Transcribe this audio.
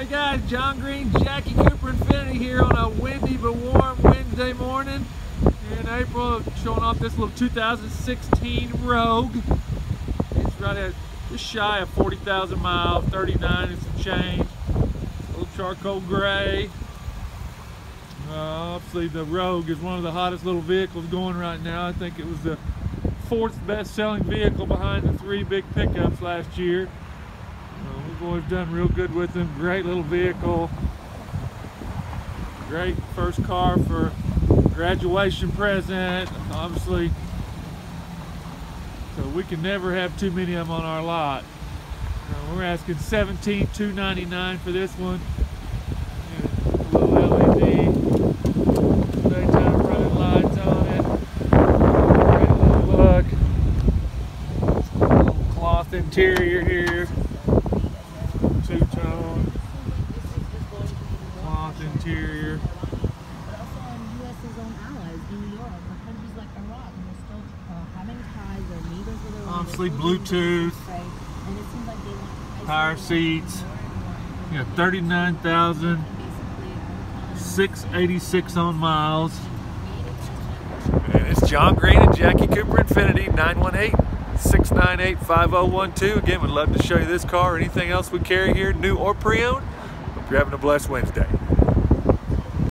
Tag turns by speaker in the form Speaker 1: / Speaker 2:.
Speaker 1: Hey guys, John Green, Jackie Cooper Infiniti here on a windy but warm Wednesday morning in April, showing off this little 2016 Rogue. It's right at just shy of 40,000 miles, 39 and some change. A little charcoal gray. Uh, obviously the Rogue is one of the hottest little vehicles going right now. I think it was the fourth best selling vehicle behind the three big pickups last year. We've done real good with them. Great little vehicle. Great first car for graduation present, obviously. So we can never have too many of them on our lot. Uh, we're asking 17,299 for this one. Yeah, a little LED, daytime running lights on it. Great little look. Little cloth interior here. Two-tone cloth interior.
Speaker 2: But also on U.S.'s own allies in Europe, or countries like Iraq, and they're still uh, having ties or neighbors with their own.
Speaker 1: Obviously
Speaker 2: they're
Speaker 1: Bluetooth,
Speaker 2: right? And it seems like they want
Speaker 1: power seats.
Speaker 2: more and.
Speaker 1: You know, 39,000. 686 on miles. And it's John Green and Jackie Cooper Infiniti 918 698 5012. Again, we'd love to show you this car or anything else we carry here, new or pre owned. Hope you're having a blessed Wednesday.